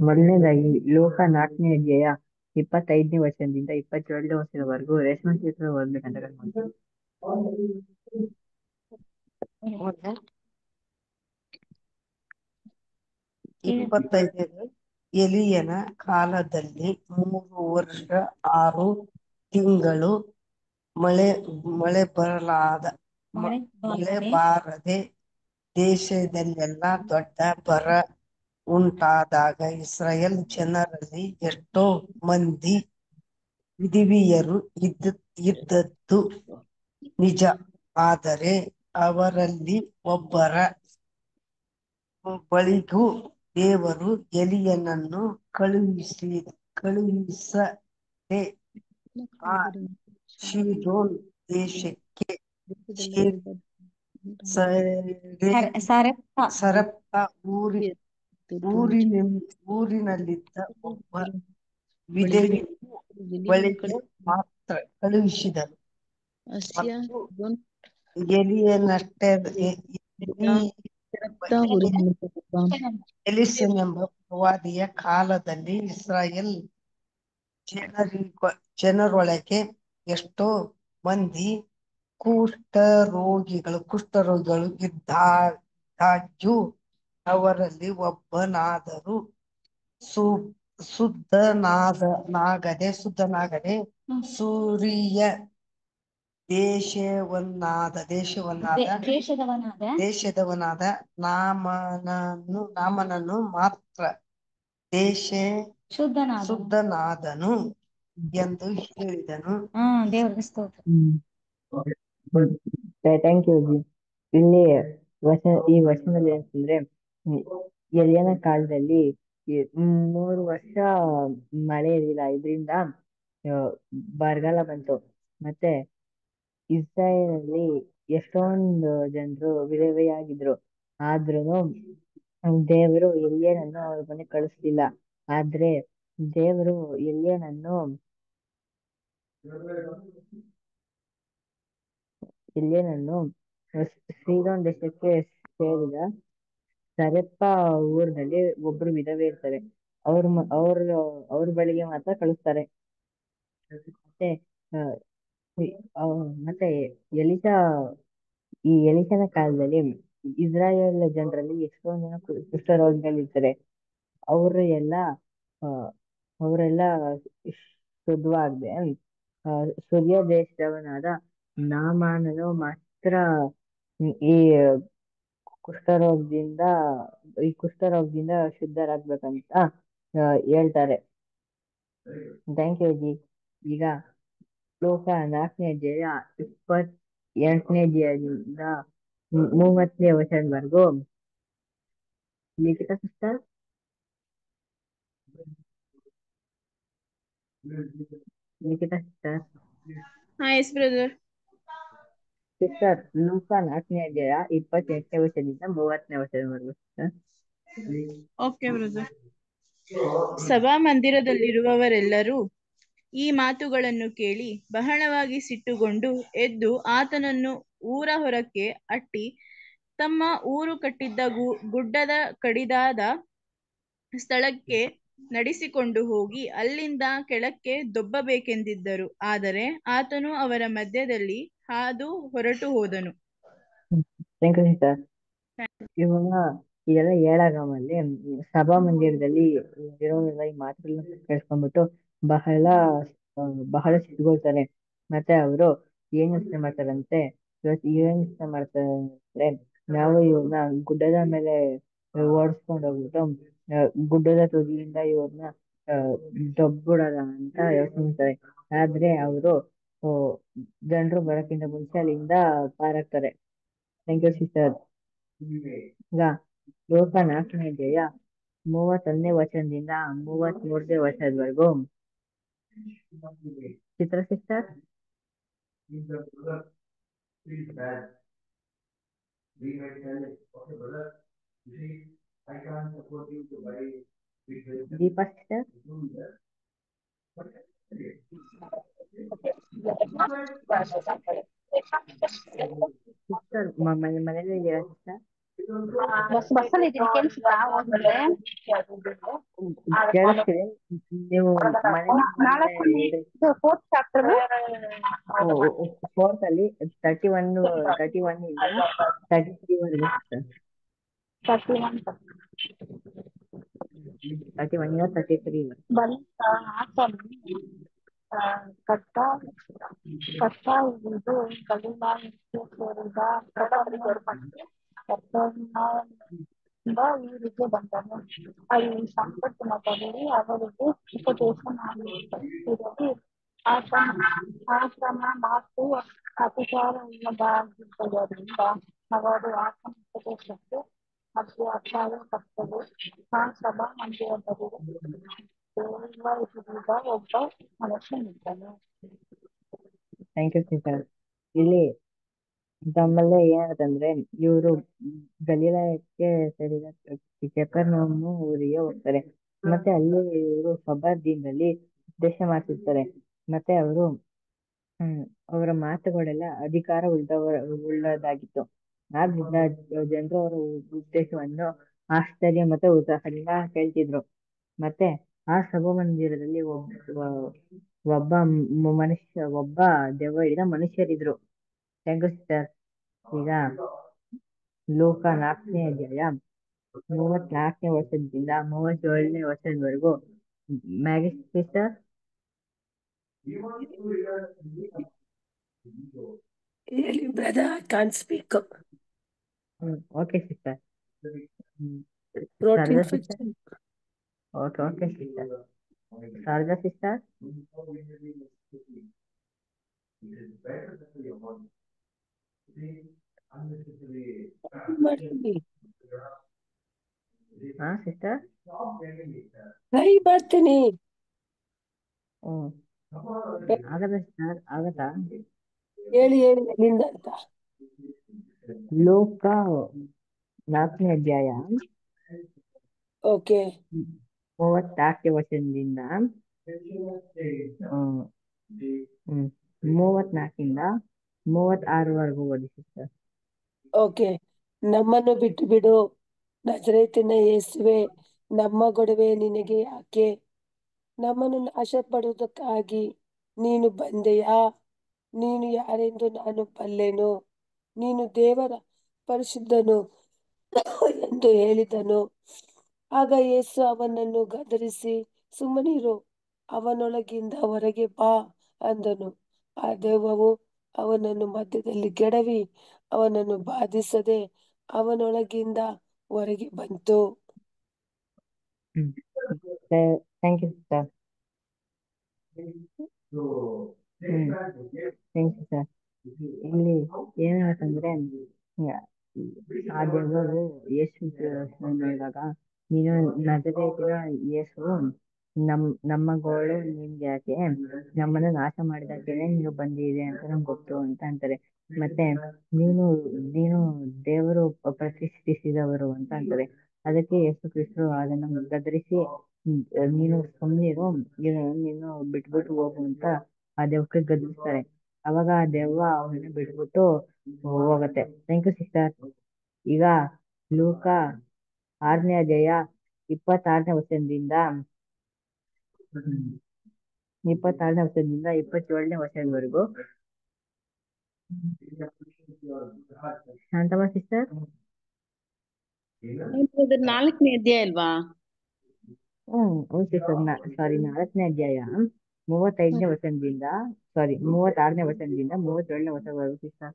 ಮೊದಲನೇದಾಗಿ ಲೋಕ ನಾಲ್ಕನೇ ಅಧ್ಯಾಯ ಇಪ್ಪತ್ತೈದನೇ ವರ್ಷದಿಂದ ಇಪ್ಪತ್ತೇಳನೇ ವರ್ಷದವರೆಗೂ ರೇಷ್ಮೆ ಚಿತ್ರ ಓದ್ಬೇಕಂತ? ಎಲಿಯನ ಕಾಲದಲ್ಲಿ ಮೂರು ವರ್ಷ ಆರು ತಿಂಗಳು ಮಳೆ ಮಳೆ ಬರಲಾದ ಮಳೆ ಬಾರದೆ ದೇಶದಲ್ಲೆಲ್ಲ ದೊಡ್ಡ ಬರ ಉಂಟಾದಾಗ ಇಸ್ರಾಯೇಲ್ ಜನರಲ್ಲಿ ಎಷ್ಟೋ ಮಂದಿ ವಿಧಿವಿಯರು ಇದ್ದ ಇದ್ದದ್ದು ನಿಜ. ಆದರೆ ಅವರಲ್ಲಿ ಒಬ್ಬರ ಬಳಿಗೂ ದೇವರು ಎಲಿಯನನ್ನು ಕಳುಹಿಸಿ ಕಳುಹಿಸದೆ ಆ ದೇಶಕ್ಕೆ ಸೇರಿ. ಸರೆ- ಸರಪ್ತ ಊರಿ ಊರಿನ ಊರಿನಲ್ಲಿದ್ದ ಒಬ್ಬ ವಿಧವೆಯು ಬಳಿಗೆ ಮಾತ್ರ ಕಳುಹಿಸಿದರು ಮತ್ತು ಎಲಿಯನಷ್ಟೇ ಎಲಿಸನೆಂಬ ಪ್ರವಾದಿಯ ಕಾಲದಲ್ಲಿ ಇಸ್ರಾಯೇಲ್ ಜನರಿಗ ಜನರೊಳಗೆ ಎಷ್ಟೋ ಮಂದಿ ಕುಷ್ಠರೋಗಿಗಳು ಕುಷ್ಠರೋಗಿಗಳು ಇದ್ದಾಗ್ಯೂ ಅವರಲ್ಲಿ ಒಬ್ಬನಾದರೂ ಸು ಶುದ್ಧನಾದನಾಗದೆ ಶುದ್ಧನಾಗದೆ ಸೂರ್ಯ ದೇಶವನ್ನಾದ ದೇಶವನ್ನಾದ ದೇಶದವನಾದ ದೇಶದವನಾದ ನಾಮನನ್ನು ನಾಮನನ್ನು ಮಾತ್ರ ದೇಶ ಶುದ್ಧನಾದ ಶುದ್ಧನಾದನು ಎಂದು ಹೇಳಿದನು. ಹ್ಮ್ ದೇವ್ರಿಗೆ ಸ್ತೋತ್ರ. ಥ್ಯಾಂಕ್ ಯು ಇಲ್ಲಿ ವಚನ ಈ ವಚನದಲ್ಲಿ ಅಂತಂದ್ರೆ ಹ್ಮ್, ಕಾಲದಲ್ಲಿ ಮೂರು ವರ್ಷ ಮಳೆ ಇರಲಿಲ್ಲ. ಇದರಿಂದ ಬರಗಾಲ ಬಂತು. ಮತ್ತೆ ಇಸ್ರಾಯೇಲಲ್ಲಿ ಎಷ್ಟೊಂದು ಜನರು ವಿಧವೆಯಾಗಿದ್ರು. ಆದ್ರೂನು ದೇವರು ಎಲಿಯನನ್ನು ಅವ್ರ ಮನೆಗೆ ಕಳಿಸ್ಲಿಲ್ಲ. ಆದ್ರೆ ದೇವರು ಎಲಿಯನನ್ನು ಎಲಿಯನನ್ನು ಸೀದೋನ್ ದೇಶಕ್ಕೆ ಸೇರಿದ ಸರೆಪ್ಪ ಊರಿನಲ್ಲಿ ಒಬ್ರು ವಿಧವೆ ಇರ್ತಾರೆ. ಅವ್ರ ಅವ್ರ ಅವ್ರ ಬಳಿಗೆ ಮಾತ್ರ ಕಳಿಸ್ತಾರೆ. ಮತ್ತೆ ಮತ್ತೆ ಎಲಿತಾ ಈ ಎಲಿಸನ ಕಾಲದಲ್ಲಿ ಇಸ್ರಾಯೇಲ್ ಜನರಲ್ಲಿ ಎಷ್ಟೋ ಜನ ಕುಷ್ಠರೋಗಿಗಳಿರ್ತಾರೆ ಅವರು ಎಲ್ಲ ಆ, ಅವರೆಲ್ಲ ಶುದ್ಧವಾಗದೆ ಸೂರ್ಯ ದೇಶದವನಾದ ನಾಮಾನನು ಮಾತ್ರ ಈ ಕುಷ್ಠರೋಗದಿಂದ, ಈ ಕುಷ್ಠರೋಗದಿಂದ ಶುದ್ಧರಾಗ್ಬೇಕಂತ ಹೇಳ್ತಾರೆ. ಥ್ಯಾಂಕ್ ಯು ಜಿ ಈಗ ಶ್ಲೋಕ ನಾಲ್ಕನೇ ಅಧ್ಯಾಯ ಇಪ್ಪತ್ ಎಂಟನೇ ಅಧ್ಯಾಯದಿಂದ ಮೂವತ್ತನೇ ವಚನವರೆಗೂ ಲಿಖಿತ ಸಿಸ್ಟರ್? ಲಿಖಿತ ಸಿಸ್ಟರ್? ಹಾ ಎಸ್ ಬ್ರದರ್ ಸಿಸ್ಟರ್ ಲೂಕ ನಾಲ್ಕನೇ ಅಧ್ಯಾಯ ಇಪ್ಪತ್ತೆಂಟನೇ ವರ್ಷದಿಂದ ಮೂವತ್ತನೇ ವರ್ಷದವರೆಗೂ ಓಕೆ ಬ್ರದರ್ ಸಭಾ ಮಂದಿರದಲ್ಲಿರುವವರೆಲ್ಲರೂ ಈ ಮಾತುಗಳನ್ನು ಕೇಳಿ ಬಹಳವಾಗಿ ಸಿಟ್ಟುಗೊಂಡು ಎದ್ದು ಆತನನ್ನು ಊರ ಹೊರಕ್ಕೆ ಅಟ್ಟಿ ತಮ್ಮ ಊರು ಕಟ್ಟಿದ್ದ ಗುಡ್ಡದ ಕಡಿದಾದ ಸ್ಥಳಕ್ಕೆ ನಡೆಸಿಕೊಂಡು ಹೋಗಿ ಅಲ್ಲಿಂದ ಕೆಳಕ್ಕೆ ದೊಬ್ಬಬೇಕೆಂದಿದ್ದರು. ಆದರೆ ಆತನು ಅವರ ಮಧ್ಯದಲ್ಲಿ ಹಾದು ಹೊರಟು ಹೋದನು. ಇವಾಗ ಇದೆಲ್ಲ ಹೇಳಾಗಮಲ್ಲಿ ಸಭಾ ಮಂದಿರದಲ್ಲಿ ಇರೋರೆಲ್ಲ ಈ ಮಾತುಗಳನ್ನ ಕೇಳ್ಕೊಂಡ್ಬಿಟ್ಟು ಬಹಳ ಬಹಳ ಸಿಟ್ಕೊಳ್ತಾರೆ ಮತ್ತೆ ಅವರು ಏನ್ ಯೋಚನೆ ಮಾಡ್ತಾರಂತೆ? ಇವತ್ತು ಏನ್ ಯೋಚನೆ ಮಾಡ್ತಾರೆ ನಾವು ಇವ್ರನ್ನ ಗುಡ್ಡದ ಮೇಲೆ ಓಡಿಸ್ಕೊಂಡು ಹೋಗ್ಬಿಟ್ಟು ಗುಡ್ಡದ ತುದಿಯಿಂದ ಇವ್ರನ್ನ ದೊಬ್ಬಿಡೋಣ ಅಂತ ಯೋಚನೆ ಮಾಡ್ತಾರೆ. ಆದ್ರೆ ಅವರು ಜನರು ಬರೋಕ್ಕಿಂತ ಮುಂಚೆ ಅಲ್ಲಿಂದ ಪಾರಾಗ್ತಾರೆ. ಥ್ಯಾಂಕ್ ಯು ಸಿಸ್ಟರ್ ಈಗ ಲೋಕ ನಾಲ್ಕನೇ ಅಧ್ಯಾಯ ಮೂವತ್ತೊಂದನೇ ವಚನದಿಂದ ಮೂವತ್ತ್ ಮೂರನೇ ವಚನದವರೆಗೂ. Chitra sister Deepa sister sister ಮನೇಲಿ ಇದ್ದೀರಾ ಸಿಸ್ಟರ್ ಬಸ್ ಬಸ್ಸಲ್ಲಿ ಇದ್ದೀನಿ ಕೇಳಿಸ್ತಾ ಹೋದ್ಮೇಲೆ ಕೇಳಿಸ್ತಿದೆ ನೀವು ಮನೆ ನಾಲ್ಕು ಫೋರ್ತ್ ಚಾಪ್ಟರ್ ಫೋರ್ತ್ ಅಲ್ಲಿ ತರ್ಟಿ ಒನ್ ತರ್ಟಿ ಒನ್ ಇಂದ ತರ್ಟಿ ತ್ರೀ ವರೆಗೆ ತರ್ಟಿ ಒನ್ ತರ್ಟಿ ಒನ್ ಇಂದ ತರ್ಟಿ ತ್ರೀ ವರೆಗೆ ಬಲಿತ ಆಸನ ಕಟ್ಟ ಕಟ್ಟ ಇದು ಗಲಿಲ ಸೇರಿದ ಕರ್ತನಿಂದ ಊರಿಗೆ ಬಂದನು ಅಲ್ಲಿ ಸಂಪತ್ತಿನ ಬದಲಿ ಅವರಿಗೆ ಉಪದೇಶ ಮಾಡಿರಲಿ ಆತನ ಆತನ ಮಾತು ಅಧಿಕಾರವುಳ್ಳದಾಗಿದ್ದರಿಂದ ಅವರು ಆತನ ಉಪದೇಶಕ್ಕೆ ಅಭ್ಯಾಸಪಟ್ಟರು ಆ ಸಭಾ ಮಂದಿರದಲ್ಲಿ ಥ್ಯಾಂಕ್ ಯು ಟೀಚರ್ ಇಲ್ಲಿ ತಮ್ಮಲ್ಲೇ ಏನಂತಂದ್ರೆ, ಇವರು ಗಲೀಲಾಯಕ್ಕೆ ಸೇರಿದ ಊರಿಗೆ ಹೋಗ್ತಾರೆ. ಮತ್ತೆ ಅಲ್ಲಿ ಇವರು ಸಬ್ಬಾರ್ ದಿನದಲ್ಲಿ ಉದ್ದೇಶ ಮಾಡ್ತಿರ್ತಾರೆ. ಮತ್ತೆ ಅವರು, ಹ್ಮ್, ಅವರ ಮಾತುಗಳೆಲ್ಲ ಅಧಿಕಾರ ಉಳ್ದವರ, ಉಳ್ಳದಾಗಿತ್ತು. ಆದ್ರಿಂದ ಜನರು ಅವರ ಉದ್ದೇಶವನ್ನು, ಆಶ್ಚರ್ಯ ಮತ್ತೆ ಉತ್ಸಾಹದಿಂದ ಕೇಳ್ತಿದ್ರು. ಮತ್ತೆ ಆ ಸಭಾಮಂದಿರದಲ್ಲಿ ಒಬ್ಬ ಒಬ್ಬ ಮನುಷ್ಯ ಒಬ್ಬ ದೆವ್ವ ಹಿಡಿದ ಮನುಷ್ಯರಿದ್ರು. ಸಿಸ್ಟರ್ ಈಗ ಲೋಕ ನಾಲ್ಕನೇ ಅಧ್ಯಾಯ ಮೂವತ್ನಾಲ್ಕನೇ ವರ್ಷದಿಂದ ಮೂವತ್ತೇಳನೇ ವರ್ಷದವರೆಗೂ ಮ್ಯಾಗಿ ಸಿಸ್ಟರ್ ಹೇಳಿ brother I speak okay sister throat Sharada sister infection okay okay sister Sharada sister ಮಾಡ್ತೀನಿ ಹಾ ಸಿಸ್ಟರ್ ಟ್ರೈ ಮಾಡ್ತೀನಿ ಹ್ಮ್ ಆಗದ? ಸಿಸ್ಟರ್ ಆಗತ್ತಾ ಹೇಳಿ ಹೇಳಿ ಎಲ್ಲಿಂದ ಅಂತ. ಲೋಕ ನಾಲ್ಕನೇ ಅಧ್ಯಾಯ. ಓಕೆ ಮೂವತ್ನಾಲ್ಕನೇ ವಚನದಿಂದ? ಮೂವತ್ನಾಲ್ಕಿಂದ ಮೂವತ್ತಾರವರೆಗೂ ಓದಿ ಸಿಸ್ಟರ್ ಓಕೆ. ನಮ್ಮನ್ನು ಬಿಟ್ಟು ಬಿಡು ನಜರೇತಿನ ಯೇಸುವೆ, ನಮ್ಮ ಗೊಡವೆ ನಿನಗೆ ಯಾಕೆ? ನಮ್ಮನ್ನು ನಾಶ ಪಡುವುದಕ್ಕಾಗಿ ನೀನು ಬಂದೆಯಾ? ನೀನು ಯಾರೆಂದು ನಾನು ಬಲ್ಲೆನು? ನೀನು ದೇವರ ಪರಿಶುದ್ಧನು ಎಂದು ಹೇಳಿದನು. ಆಗ ಯೇಸು ಅವನನ್ನು ಗದರಿಸಿ ಸುಮ್ಮನಿರು ಅವನೊಳಗಿಂದ ಹೊರಗೆ ಬಾ ಅಂದನು. ಆ ದೆವ್ವವು ಅವನನ್ನು ಮಧ್ಯದಲ್ಲಿ ಕೆಡವಿ ಅವನನ್ನು ಬಾಧಿಸದೆ ಅವನೊಳಗಿಂದ ಹೊರಗೆ ಬಂತು. Thank you sir hmm. Thank you sir ಇಲ್ಲಿ ಏನಾಗತ್ತಂದ್ರೆ ಆ ದೆವ್ವವು ಯೇಸು ನೋಡಿದಾಗ ನೀನು ನಜರೇತಿನ ಯೇಸು ನಮ್, ನಮ್ಮ ಗೋಳು ನಿಮ್ಗೆ ಯಾಕೆ ನಮ್ಮನ್ನ ನಾಶ ಮಾಡಿದಾಕೆನೆ ನೀನು ಬಂದಿದೆ ಅಂತ ನಮ್ಗೆ ಗೊತ್ತು ಅಂತ ಅಂತಾರೆ. ಮತ್ತೆ ನೀನು ನೀನು ದೇವರು ಪ್ರತಿಷ್ಠಿಸಿದವರು ಅಂತ ಅಂತಾರೆ. ಅದಕ್ಕೆ ಯೇಸು ಕ್ರಿಸ್ತರು ಅದನ್ನ ಗದರಿಸಿ, ನೀನು ಸುಮ್ಮನಿರು ನೀನು ನೀನು ಬಿಟ್ಬಿಟ್ಟು ಹೋಗು ಅಂತ ಆ ದೆವ್ವಕ್ಕೆ ಗದರಿಸ್ತಾರೆ. ಅವಾಗ ಆ ದೆವ್ವ ಅವನ್ನ ಬಿಟ್ಬಿಟ್ಟು ಹೋಗತ್ತೆ. ಥ್ಯಾಂಕ್ ಯು ಸಿಸ್ಟರ್ ಈಗ ಲೂಕ ಆರನೇ ಅಧ್ಯಾಯ ಇಪ್ಪತ್ತಾರನೇ ವರ್ಷದಿಂದ ಇಪ್ಪತ್ತಾರನೇ ವರ್ಷದಿಂದ ಇಪ್ಪತ್ತೇಳನೇ ವರ್ಷದವರೆಗೂ ಶಾಂತಮ್ಮ ಸಿಸ್ಟರ್? ನಾಲ್ಕನೇ ಅಧ್ಯಾಯ ಅಲ್ವಾ? ಹ್ಮ್ ಸಿಸ್ಟರ್. ಸಾರಿ ನಾಲ್ಕನೇ ಅಧ್ಯಾಯ ಮೂವತ್ತೈದನೇ ವಚನದಿಂದ ಸಾರಿ ಮೂವತ್ತಾರನೇ ವಚನದಿಂದ ಮೂವತ್ತೇಳನೇ ವಚನವರೆಗೂ ಸಿಸ್ಟರ್.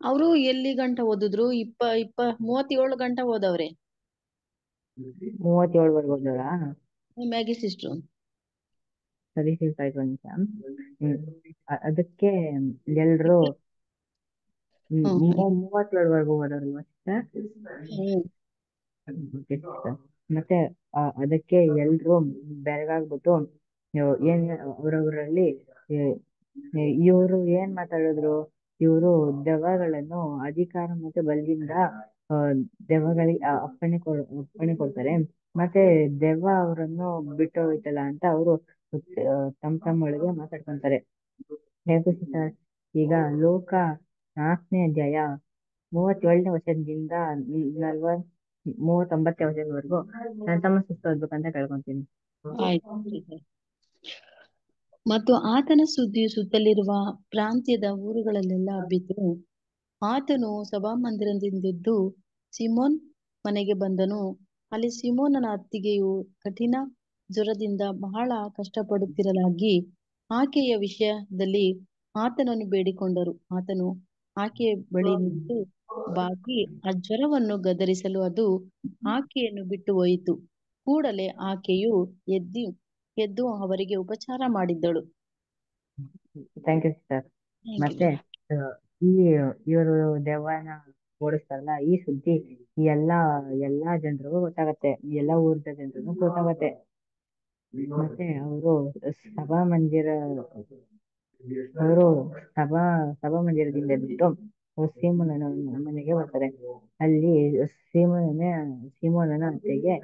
ಅವರು ಎಲ್ಲಿ ಗಂಟ ಓದಿದ್ರು? ಇಪ್ಪ ಇಪ್ಪ ಮೂವತ್ತೇಳು ಗಂಟ ಓದವ್ರೆ. ಮೂವತ್ತೇಳವರೆಗೂ ಮ್ಯಾಗಿ ಸಿಸ್ಟ್ರು. ಸರಿ ಆಯ್ತು ಒಂದ್ ನಿಮಿಷ ಅದಕ್ಕೆ ಎಲ್ರು ಮೂವತ್ತೇಳವರೆಗೂ ಸಿಸ್ಟರ್ ಹ್ಮ್. ಮತ್ತೆ ಅದಕ್ಕೆ ಎಲ್ರು ಬೆರಗಾಗ್ಬಿಟ್ಟು ಏನ್ ಅವ್ರವ್ರಲ್ಲಿ ಇವರು ಏನ್ ಮಾತಾಡಿದ್ರು? ಇವರು ದೆವ್ವಗಳನ್ನು ಅಧಿಕಾರ ಮತ್ತೆ ಬಲದಿಂದ ದೆವ್ವಗಳಿಗೆ ಅಪ್ಪಣೆ ಕೊಡ್, ಅಪ್ಪಣೆ ಕೊಡ್ತಾರೆ. ಮತ್ತೆ ದೆವ್ವ ಅವರನ್ನು ಬಿಟ್ಟು ಹೋಯ್ತಲ್ಲ ಅಂತ ಅವರು ತಮ್ ತಮ್ಮೊಳಗೆ ಮಾತಾಡ್ಕೊಂತಾರೆ. ಈಗ ಲೋಕ ನಾಲ್ಕನೇ ಅಧ್ಯಾಯ ಮೂವತ್ತೇಳನೇ ವರ್ಷದಿಂದ ನಲ್ವತ್ ಮೂವತ್ತೊಂಬತ್ತನೇ ವರ್ಷದವರೆಗೂ ನನ್ನ ತಮ್ಮ ಸುತ್ತ ಓದ್ಬೇಕಂತ ಕೇಳ್ಕೊಂತೀನಿ. ಮತ್ತು ಆತನ ಸುದ್ದಿಯು ಸುತ್ತಲಿರುವ ಪ್ರಾಂತ್ಯದ ಊರುಗಳಲ್ಲೆಲ್ಲ ಹಬ್ಬಿತು ಆತನು ಸಭಾಮಂದಿರದಿಂದೆದ್ದು ಸಿಮೋನ್ ಮನೆಗೆ ಬಂದನು. ಅಲ್ಲಿ ಸಿಮೋನನ ಅತ್ತಿಗೆಯು ಕಠಿಣ ಜ್ವರದಿಂದ ಬಹಳ ಕಷ್ಟಪಡುತ್ತಿರಲಾಗಿ ಆಕೆಯ ವಿಷಯದಲ್ಲಿ ಆತನನ್ನು ಬೇಡಿಕೊಂಡರು. ಆತನು ಆಕೆಯ ಬಳಿ ನಿಂತು ಬಾಕಿ ಆ ಜ್ವರವನ್ನು ಗದರಿಸಲು ಅದು ಆಕೆಯನ್ನು ಬಿಟ್ಟು ಹೋಯಿತು. ಕೂಡಲೇ ಆಕೆಯು ಎದ್ದಿ ಎದ್ದು ಅವರಿಗೆ ಉಪಚಾರ ಮಾಡಿದ್ದಳು. ಥ್ಯಾಂಕ್ ಯು ಸರ್ ಮತ್ತೆ ಈ ಇವರು ದೆವ್ವನ ಓಡಿಸ್ತಾರಲ್ಲ ಈ ಸುದ್ದಿ ಎಲ್ಲಾ ಎಲ್ಲಾ ಜನರಿಗೂ ಗೊತ್ತಾಗತ್ತೆ ಎಲ್ಲಾ ಊರದ ಜನರಿಗೂ ಗೊತ್ತಾಗತ್ತೆ. ಮತ್ತೆ ಅವರು ಸಭಾ ಮಂದಿರ ಅವರು ಸಭಾ ಸಭಾ ಮಂದಿರದಿಂದ ಬಿಟ್ಟು ಸೀಮೋನನ ಮನೆಗೆ ಬರ್ತಾರೆ. ಅಲ್ಲಿ ಸೀಮೋನನ ಸೀಮೋನನ ಅತ್ತೆಗೆ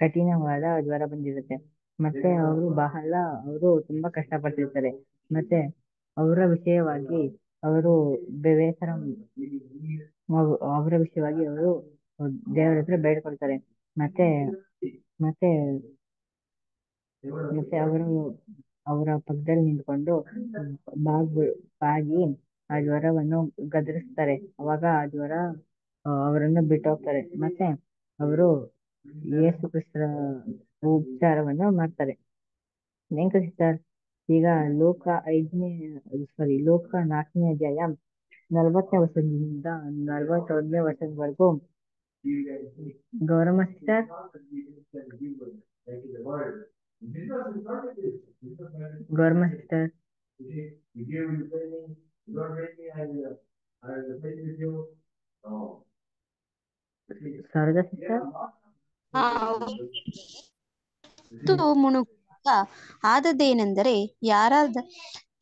ಕಠಿಣವಾದ ಜ್ವರ ಬಂದಿರುತ್ತೆ. ಮತ್ತೆ ಅವರು ಬಹಳ ಅವರು ತುಂಬಾ ಕಷ್ಟಪಡ್ತಿರ್ತಾರೆ ಮತ್ತೆ ಅವರ ವಿಷಯವಾಗಿ ಅವರು ಬೇಸರ ಅವ್- ಅವರ ವಿಷಯವಾಗಿ ಅವರು ದೇವರ ಹತ್ರ ಬೇಡ್ಕೊಳ್ತಾರೆ. ಮತ್ತೆ ಮತ್ತೆ ಮತ್ತೆ ಅವರು ಅವರ ಪಕ್ಕದಲ್ಲಿ ನಿಂತ್ಕೊಂಡು ಬಾಗ್ ಬಾಗಿ ಆ ಜ್ವರವನ್ನು ಗದರಿಸ್ತಾರೆ. ಅವಾಗ ಆ ಜ್ವರ ಅವರನ್ನು ಬಿಟ್ಟು ಹೋಗ್ತಾರೆ ಮತ್ತೆ ಅವರು ಯೇಸು ಕ್ರಿಸ್ತರ ಉಪಚಾರವನ್ನು ಮಾಡ್ತಾರೆ. ಥ್ಯಾಂಕ್ ಯು ಸಿಸ್ಟರ್ ಈಗ ಲೋಕ ಐದನೇ ಸಾರಿ ಲೋಕ ನಾಲ್ಕನೇ ಅಧ್ಯಾಯ ನಲವತ್ತನೇ ವರ್ಷದಿಂದ ನಲವತ್ತೊಂದನೇ ವರ್ಷದವರೆಗೂ Gowramma sister. Gowramma sister. Sharada sister. ಮತ್ತು ಮುಣುಗುವಾಗ ಆದದ್ದೇನೆಂದರೆ ಯಾರಾದ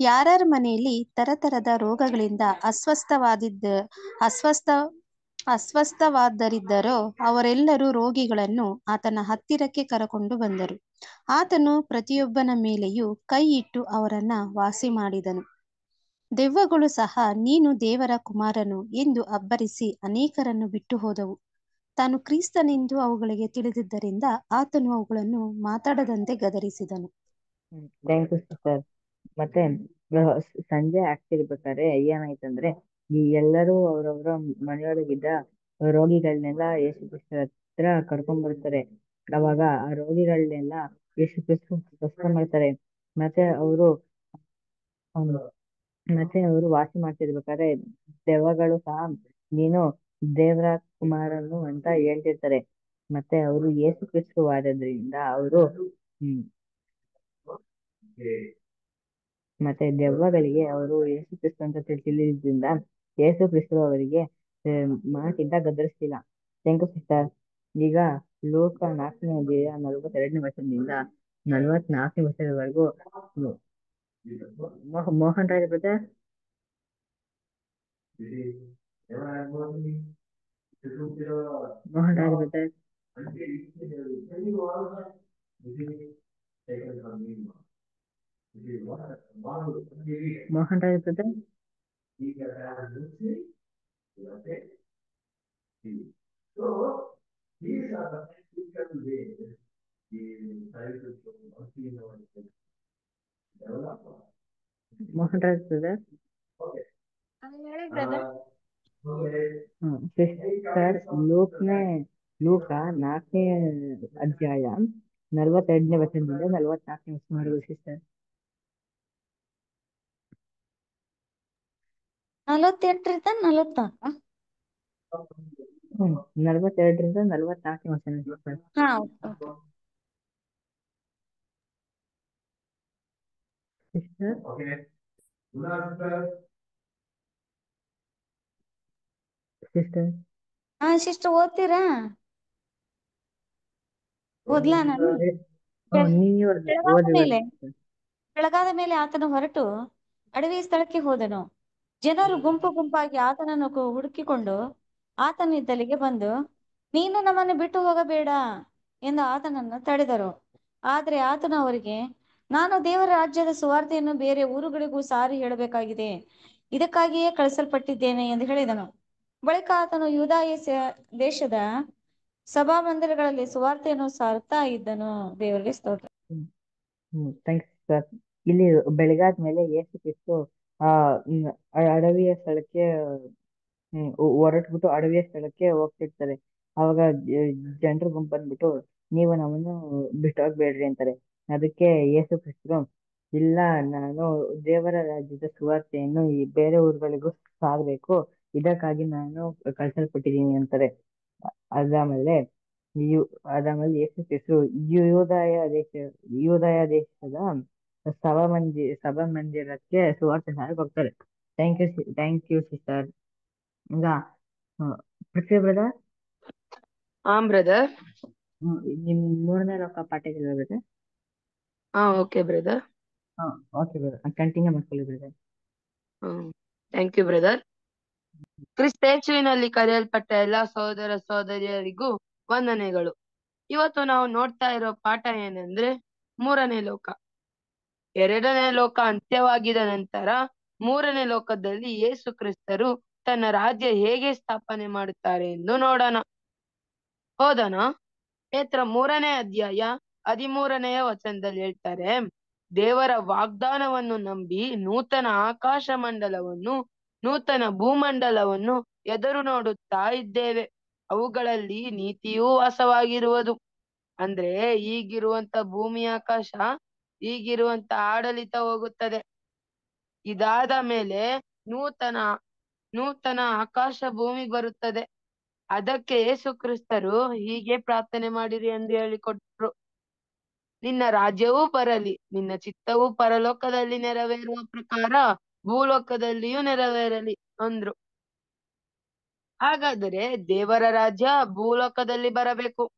ಯಾರ್ಯಾರ ಮನೆಯಲ್ಲಿ ತರತರದ ರೋಗಗಳಿಂದ ಅಸ್ವಸ್ಥವಾದಿದ್ದ, ಅಸ್ವಸ್ಥ, ಅಸ್ವಸ್ಥವಾದರಿದ್ದರೋ ಅವರೆಲ್ಲರೂ ರೋಗಿಗಳನ್ನು ಆತನ ಹತ್ತಿರಕ್ಕೆ ಕರಕೊಂಡು ಬಂದರು. ಆತನು ಪ್ರತಿಯೊಬ್ಬನ ಮೇಲೆಯೂ ಕೈ ಇಟ್ಟು ಅವರನ್ನ ವಾಸಿ ಮಾಡಿದನು. ದೆವ್ವಗಳು ಸಹ, ನೀನು ದೇವರ ಕುಮಾರನು ಎಂದು ಅಬ್ಬರಿಸಿ ಅನೇಕರನ್ನು ಬಿಟ್ಟು ಹೋದವು. ತಾನು ಕ್ರಿಸ್ತನೆಂದು ಅವುಗಳಿಗೆ ತಿಳಿದಿದ್ದರಿಂದ ಆತನು ಅವುಗಳನ್ನು ಮಾತಾಡದಂತೆ ಗದರಿಸಿದನು. ಮತ್ತೆ ಸಂಜೆ ಸಂಜೆ ಆಗ್ತಿರ್ಬೇಕಾದ್ರೆ ಏನಾಯ್ತಂದ್ರೆ ಈ ಎಲ್ಲರೂ ಅವ್ರವ್ರ ಮನೆಯೊಳಗಿದ್ದ ರೋಗಿಗಳನ್ನೆಲ್ಲ ಯೇಸು ಕ್ರಿಸ್ತರ ಹತ್ರ ಕರ್ಕೊಂಡ್ ಬರ್ತಾರೆ. ಅವಾಗ ಆ ರೋಗಿಗಳನ್ನೆಲ್ಲ ಯೇಸು ಕ್ರಿಸ್ತ ಸ್ವಸ್ಥ ಮಾಡ್ತಾರೆ ಮತ್ತೆ ಅವರು ಮತ್ತೆ ಅವರು ವಾಸಿ ಮಾಡ್ತಿರ್ಬೇಕಾದ್ರೆ ದೆವ್ವಗಳು ಸಹ ನೀನು ದೇವರ ಕುಮಾರನು ಅಂತ ಹೇಳ್ತಿರ್ತಾರೆ. ಮತ್ತೆ ಅವರು ಯೇಸು ಕ್ರಿಸ್ತವಾದದ್ರಿಂದ ಅವರು ಮತ್ತೆ ದೆವ್ವಗಳಿಗೆ ಅವರು ಯೇಸು ಕ್ರಿಸ್ತ ಅಂತ ತಿಳಿದ್ರಿಂದ ಯೇಸು ಕ್ರಿಸ್ತು ಅವರಿಗೆ ಮಾತಿಂದ ಗದರಿಸ್ತಿಲ್ಲ. ಥ್ಯಾಂಕ್ ಯು ಸಿಸ್ಟರ್ ಈಗ ಲೋಕ ನಾಲ್ಕನೇ ಅಧ್ಯಾಯ ನಲವತ್ತೆರಡನೇ ವರ್ಷದಿಂದ ನಲವತ್ನಾಲ್ಕನೇ ವರ್ಷದವರೆಗೂ ಮೋಹನ್ ರಾಜ್ ಬ್ರದರ್ वहां डाल देता है वहां डाल देता है So these are the practical ways the science is working in our development. Mohan Raj, brother. Okay. Uh, sister ಲೂಕ್ನೇ ಲೂಕ ನಾಲ್ಕನೇ ಅಧ್ಯಾಯ ನಲವತ್ತೆರಡನೇ ವರ್ಷದಿಂದ ನಲವತ್ನಾಲ್ಕನೇ ವರ್ಷದವರೆಗೂ ಸಿಸ್ಟರ್ ನಲವತ್ತೆಂಟರಿಂದ ನಲವತ್ನಾಲ್ಕ ಹ್ಮ್ ನಲವತ್ತೆರಡರಿಂದ ನಲವತ್ನಾಲ್ಕನೇ ವರ್ಷ ಸಿಸ್ಟರ್ ಹಾ ಓಕೆ ಓಕೆ ಸಿಸ್ಟರ್ ಸಿಸ್ಟರ್ ಹಾ ಸಿಸ್ಟರ್ ಓದ್ತೀರಾ? ಓದ್ಲಾ ನಾನು? ಬೆಳಗಾದ ಮೇಲೆ ಬೆಳಗಾದ ಮೇಲೆ ಆತನು ಹೊರಟು ಅಡವಿ ಸ್ಥಳಕ್ಕೆ ಹೋದನು. ಜನರು ಗುಂಪು ಗುಂಪಾಗಿ ಆತನನ್ನು ಹುಡುಕಿಕೊಂಡು ಹುಡುಕಿಕೊಂಡು ಆತನಿದ್ದಲ್ಲಿಗೆ ಬಂದು ನೀನು ನಮ್ಮನ್ನು ಬಿಟ್ಟು ಹೋಗಬೇಡ ಎಂದು ಆತನನ್ನು ತಡೆದರು. ಆದರೆ ಆತನು ಅವರಿಗೆ ನಾನು ದೇವರ ರಾಜ್ಯದ ಸುವಾರ್ತೆಯನ್ನು ಬೇರೆ ಊರುಗಳಿಗೂ ಸಾರಿ ಹೇಳಬೇಕಾಗಿದೆ. ಇದಕ್ಕಾಗಿಯೇ ಕಳಿಸಲ್ಪಟ್ಟಿದ್ದೇನೆ ಎಂದು ಹೇಳಿದನು. ಬಳಿಕ ಆತನು ಯೂದಾಯ ದೇಶದ ಸಭಾ ಮಂದಿರಗಳಲ್ಲಿ ಸುವಾರ್ತೆಯನ್ನು ಸಾರುತ್ತಾ ಇದ್ದನು. ದೇವರಿಗೆ ಸ್ತೋತ್ರ. ಇಲ್ಲಿ ಬೆಳಗಾದ ಮೇಲೆ ಯೇಸು ಕ್ರಿಸ್ತು, ಆ ಅಡವಿಯ ಸ್ಥಳಕ್ಕೆ ಹೊರಟ್ಬಿಟ್ಟು ಅಡವಿಯ ಸ್ಥಳಕ್ಕೆ ಹೋಗ್ತಿರ್ತಾರೆ. ಅವಾಗ ಜನರು ಗುಂಪು ಬಂದ್ಬಿಟ್ಟು, ನೀವು ನಮ್ಮನ್ನು ಬಿಟ್ಟು ಹೋಗ್ಬೇಡ್ರಿ ಅಂತಾರೆ. ಅದಕ್ಕೆ ಯೇಸು ಕ್ರಿಸ್ತರು ಇಲ್ಲ, ನಾನು ದೇವರ ರಾಜ್ಯದ ಸುವಾರ್ತೆಯನ್ನು ಈ ಬೇರೆ ಊರುಗಳಿಗೂ ಸಾರಬೇಕು. ಇದಕ್ಕಾಗಿ ನಾನು ಕಳಿಸಲ್ಪಟ್ಟಿದ್ದೀನಿ ಅಂತಾರೆ. ಅದಾದ್ಮೇಲೆ ಯು ಅದಾದ್ಮೇಲೆ ಯೇಸು ಕ್ರಿಸ್ತರು ಯೂದಾಯ ದೇಶ ಯೂದಾಯ ದೇಶದ ಸಭಾ ಮಂದಿ ಸಭಾ ಮಂದಿರಕ್ಕೆ ಸುವಾರ್ತೆ ಸಾರಕ್ಕೆ ಹೋಗ್ತಾರೆ thank you thank you sister ಈಗ ಪೃಥ್ವಿ ಬ್ರದರ್ ಆಮ್ ಬ್ರದರ್ ನಿಮ್ ಮೂರನೇ ರೊಕ್ಕ ಪಾಠ ಬ್ರದರ್ ಹಾ ಓಕೆ ಬ್ರದರ್ ಹಾ ಓಕೆ ಬ್ರದರ್ ಕಂಟಿನ್ಯೂ ಮಾಡ್ಕೊಳ್ಳಿ brother hmm thank you brother ಕ್ರಿಸ್ತೇಚುವಿನಲ್ಲಿ ಕರೆಯಲ್ಪಟ್ಟ ಎಲ್ಲಾ ಸಹೋದರ ಸಹೋದರಿಯರಿಗೂ ವಂದನೆಗಳು. ಇವತ್ತು ನಾವು ನೋಡ್ತಾ ಇರೋ ಪಾಠ ಏನಂದ್ರೆ ಮೂರನೇ ಲೋಕ. ಎರಡನೇ ಲೋಕ ಅಂತ್ಯವಾಗಿದ ನಂತರ ಮೂರನೇ ಲೋಕದಲ್ಲಿ ಯೇಸು ಕ್ರಿಸ್ತರು ತನ್ನ ರಾಜ್ಯ ಹೇಗೆ ಸ್ಥಾಪನೆ ಮಾಡುತ್ತಾರೆ ಎಂದು ನೋಡೋಣ. ಹೋದನ ಪೇತ್ರ ಮೂರನೇ ಅಧ್ಯಾಯ ಹದಿಮೂರನೆಯ ವಚನದಲ್ಲಿ ಹೇಳ್ತಾರೆ, ದೇವರ ವಾಗ್ದಾನವನ್ನು ನಂಬಿ ನೂತನ ಆಕಾಶ ಮಂಡಲವನ್ನು ನೂತನ ಭೂಮಂಡಲವನ್ನು ಎದುರು ನೋಡುತ್ತಾ ಇದ್ದೇವೆ. ಅವುಗಳಲ್ಲಿ ನೀತಿಯೂ ವಾಸವಾಗಿರುವುದು. ಅಂದ್ರೆ ಈಗಿರುವಂತ ಭೂಮಿ ಆಕಾಶ ಈಗಿರುವಂತ ಆಡಳಿತ ಹೋಗುತ್ತದೆ. ಇದಾದ ಮೇಲೆ ನೂತನ ನೂತನ ಆಕಾಶ ಭೂಮಿ ಬರುತ್ತದೆ. ಅದಕ್ಕೆ ಯೇಸು ಕ್ರಿಸ್ತರು ಹೀಗೆ ಪ್ರಾರ್ಥನೆ ಮಾಡಿರಿ ಎಂದು ಹೇಳಿಕೊಟ್ರು. ನಿನ್ನ ರಾಜ್ಯವೂ ಬರಲಿ, ನಿನ್ನ ಚಿತ್ತವೂ ಪರಲೋಕದಲ್ಲಿ ನೆರವೇರುವ ಪ್ರಕಾರ ಭೂಲೋಕದಲ್ಲಿಯೂ ನೆರವೇರಲಿ ಅಂದ್ರು. ಹಾಗಾದರೆ ದೇವರ ರಾಜ್ಯ ಭೂಲೋಕದಲ್ಲಿ ಬರಬೇಕು.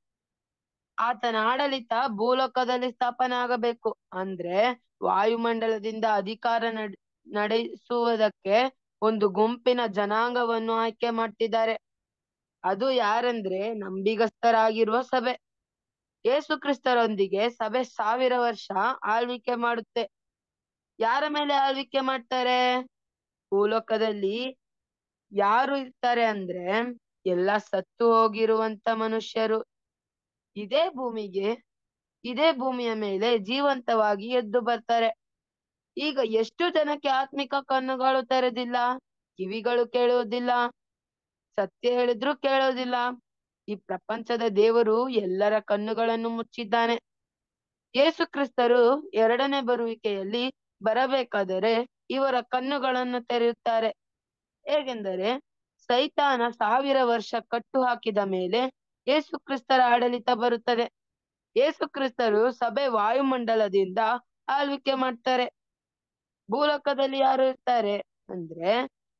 ಆತನ ಆಡಳಿತ ಭೂಲೋಕದಲ್ಲಿ ಸ್ಥಾಪನೆ ಆಗಬೇಕು ಅಂದ್ರೆ ವಾಯುಮಂಡಲದಿಂದ ಅಧಿಕಾರ ನಡ್, ನಡೆಸುವುದಕ್ಕೆ ಒಂದು ಗುಂಪಿನ ಜನಾಂಗವನ್ನು ಆಯ್ಕೆ ಮಾಡ್ತಿದ್ದಾರೆ. ಅದು ಯಾರಂದ್ರೆ ನಂಬಿಗಸ್ತರಾಗಿರುವ ಸಭೆ. ಯೇಸು ಕ್ರಿಸ್ತರೊಂದಿಗೆ ಸಭೆ ಸಾವಿರ ವರ್ಷ ಆಳ್ವಿಕೆ ಮಾಡುತ್ತೆ. ಯಾರ ಮೇಲೆ ಆಳ್ವಿಕೆ ಮಾಡ್ತಾರೆ? ಭೂಲೋಕದಲ್ಲಿ ಯಾರು ಇರ್ತಾರೆ ಅಂದ್ರೆ ಎಲ್ಲ ಸತ್ತು ಹೋಗಿರುವಂತ ಮನುಷ್ಯರು. ಇದೇ ಭೂಮಿಗೆ, ಇದೇ ಭೂಮಿಯ ಮೇಲೆ ಜೀವಂತವಾಗಿ ಎದ್ದು ಬರ್ತಾರೆ. ಈಗ ಎಷ್ಟು ಜನಕ್ಕೆ ಆತ್ಮಿಕ ಕಣ್ಣುಗಳು ತೆರೆದಿಲ್ಲ, ಕಿವಿಗಳು ಕೇಳುವುದಿಲ್ಲ ಸತ್ಯ ಹೇಳಿದ್ರು ಕೇಳೋದಿಲ್ಲ. ಈ ಪ್ರಪಂಚದ ದೇವರು ಎಲ್ಲರ ಕಣ್ಣುಗಳನ್ನು ಮುಚ್ಚಿದ್ದಾನೆ. ಯೇಸು ಕ್ರಿಸ್ತರು ಎರಡನೇ ಬರುವಿಕೆಯಲ್ಲಿ ಬರಬೇಕಾದರೆ ಇವರ ಕಣ್ಣುಗಳನ್ನು ತೆರೆಯುತ್ತಾರೆ. ಹೇಗೆಂದರೆ ಸೈತಾನ ಸಾವಿರ ವರ್ಷ ಕಟ್ಟು ಹಾಕಿದ ಮೇಲೆ ಯೇಸು ಕ್ರಿಸ್ತರ ಆಡಳಿತ ಬರುತ್ತದೆ. ಯೇಸು ಕ್ರಿಸ್ತರು ಸಭೆ ವಾಯುಮಂಡಲದಿಂದ ಆಳ್ವಿಕೆ ಮಾಡ್ತಾರೆ. ಭೂಲೋಕದಲ್ಲಿ ಯಾರು ಇರ್ತಾರೆ ಅಂದ್ರೆ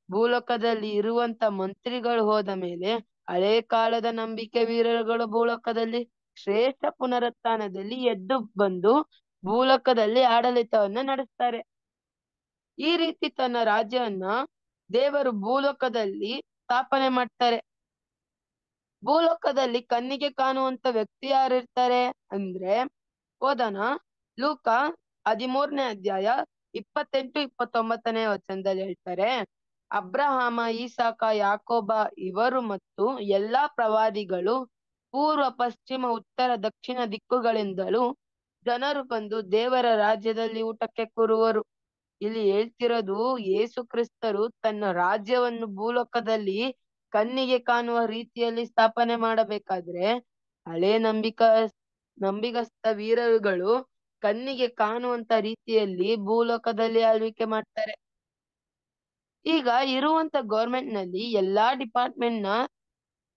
ಭೂಲೋಕದಲ್ಲಿ ಇರುವಂತ ಮಂತ್ರಿಗಳು ಹೋದ ಮೇಲೆ ಹಳೆ ಕಾಲದ ನಂಬಿಕೆ ವೀರರುಗಳು ಭೂಲೋಕದಲ್ಲಿ ಶ್ರೇಷ್ಠ ಪುನರುತ್ಥಾನದಲ್ಲಿ ಎದ್ದು ಬಂದು ಭೂಲೋಕದಲ್ಲಿ ಆಡಳಿತವನ್ನ ನಡೆಸ್ತಾರೆ. ಈ ರೀತಿ ತನ್ನ ರಾಜ್ಯವನ್ನ ದೇವರು ಭೂಲೋಕದಲ್ಲಿ ಸ್ಥಾಪನೆ ಮಾಡ್ತಾರೆ. ಭೂಲೋಕದಲ್ಲಿ ಕಣ್ಣಿಗೆ ಕಾಣುವಂತ ವ್ಯಕ್ತಿ ಯಾರು ಇರ್ತಾರೆ ಅಂದ್ರೆ ಓದನ ಲೂಕ ಹದಿಮೂರನೇ ಅಧ್ಯಾಯ ಇಪ್ಪತ್ತೆಂಟು ಇಪ್ಪತ್ತೊಂಬತ್ತನೇ ವಚನದಲ್ಲಿ ಹೇಳ್ತಾರೆ, ಅಬ್ರಹಾಮ, ಈಸಾಕ, ಯಾಕೋಬ, ಇವರು ಮತ್ತು ಎಲ್ಲಾ ಪ್ರವಾದಿಗಳು ಪೂರ್ವ, ಪಶ್ಚಿಮ, ಉತ್ತರ, ದಕ್ಷಿಣ ದಿಕ್ಕುಗಳಿಂದಲೂ ಜನರು ಬಂದು ದೇವರ ರಾಜ್ಯದಲ್ಲಿ ಊಟಕ್ಕೆ ಕೂರುವರು. ಇಲ್ಲಿ ಹೇಳ್ತಿರೋದು ಯೇಸು ಕ್ರಿಸ್ತರು ತನ್ನ ರಾಜ್ಯವನ್ನು ಭೂಲೋಕದಲ್ಲಿ ಕಣ್ಣಿಗೆ ಕಾಣುವ ರೀತಿಯಲ್ಲಿ ಸ್ಥಾಪನೆ ಮಾಡಬೇಕಾದ್ರೆ ಹಳೆ ನಂಬಿಕ, ನಂಬಿಗಸ್ತ ವೀರರುಗಳು ಕಣ್ಣಿಗೆ ಕಾಣುವಂತ ರೀತಿಯಲ್ಲಿ ಭೂಲೋಕದಲ್ಲಿ ಆಳ್ವಿಕೆ ಮಾಡ್ತಾರೆ. ಈಗ ಇರುವಂತ ಗೌರ್ಮೆಂಟ್ನಲ್ಲಿ ಎಲ್ಲಾ ಡಿಪಾರ್ಟ್ಮೆಂಟ್ನ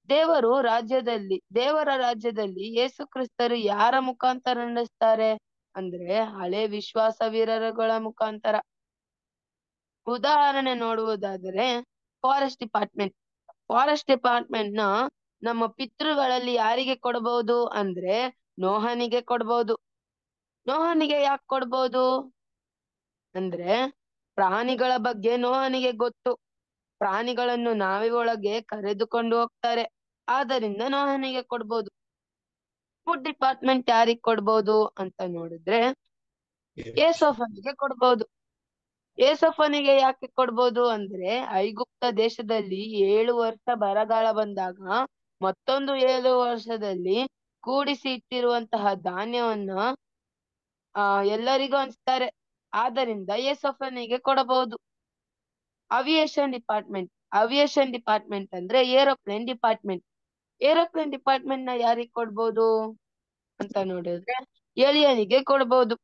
ದೇವರು ರಾಜ್ಯದಲ್ಲಿ, ದೇವರ ರಾಜ್ಯದಲ್ಲಿ ಯೇಸು ಕ್ರಿಸ್ತರು ಯಾರ ಮುಖಾಂತರ ನಡೆಸ್ತಾರೆ? ಅಂದ್ರೆ ಹಳೆ ವಿಶ್ವಾಸ ವೀರರುಗಳ ಮುಖಾಂತರ. ಉದಾಹರಣೆ ನೋಡುವುದಾದರೆ ಫಾರೆಸ್ಟ್ ಡಿಪಾರ್ಟ್ಮೆಂಟ್ ಫಾರೆಸ್ಟ್ ಡಿಪಾರ್ಟ್ಮೆಂಟ್ನ ನಮ್ಮ ಪಿತೃಗಳಲ್ಲಿ ಯಾರಿಗೆ ಕೊಡಬಹುದು ಅಂದ್ರೆ ನೋಹನಿಗೆ ಕೊಡ್ಬೋದು. ನೋಹನಿಗೆ ಯಾಕೆ ಕೊಡ್ಬೋದು? ಅಂದ್ರೆ ಪ್ರಾಣಿಗಳ ಬಗ್ಗೆ ನೋಹನಿಗೆ ಗೊತ್ತು. ಪ್ರಾಣಿಗಳನ್ನು ನಾವಿ ಒಳಗೆ ಕರೆದುಕೊಂಡು ಹೋಗ್ತಾರೆ. ಆದ್ದರಿಂದ ನೋಹನಿಗೆ ಕೊಡ್ಬೋದು. ಫುಡ್ ಡಿಪಾರ್ಟ್ಮೆಂಟ್ ಯಾರಿಗ್ ಕೊಡ್ಬೋದು ಅಂತ ನೋಡಿದ್ರೆ ಏಸೋಫನಿಗೆ ಕೊಡ್ಬೋದು. ಏಸೋಫನಿಗೆ ಯಾಕೆ ಕೊಡ್ಬೋದು ಅಂದ್ರೆ ಐಗುಪ್ತ ದೇಶದಲ್ಲಿ ಏಳು ವರ್ಷ ಬರಗಾಲ ಬಂದಾಗ ಮತ್ತೊಂದು ಏಳು ವರ್ಷದಲ್ಲಿ ಕೂಡಿಸಿ ಇಟ್ಟಿರುವಂತಹ ಧಾನ್ಯವನ್ನ ಆ ಎಲ್ಲರಿಗೂ ಹಂಚ್ತಾರೆ. ಆದ್ದರಿಂದ ಏಸೋಫನಿಗೆ ಕೊಡಬಹುದು. ಅವಿಯೇಷನ್ ಡಿಪಾರ್ಟ್ಮೆಂಟ್ ಅವಿಯೇಷನ್ ಡಿಪಾರ್ಟ್ಮೆಂಟ್ ಅಂದ್ರೆ ಏರೋಪ್ಲೇನ್ ಡಿಪಾರ್ಟ್ಮೆಂಟ್ ಏರೋಪ್ಲೇನ್ ಡಿಪಾರ್ಟ್ಮೆಂಟ್ನ ಯಾರಿಗ್ ಕೊಡ್ಬೋದು ಅಂತ ನೋಡಿದ್ರೆ ಎಲಿಯನಿಗೆ ಕೊಡ್ಬೋದು.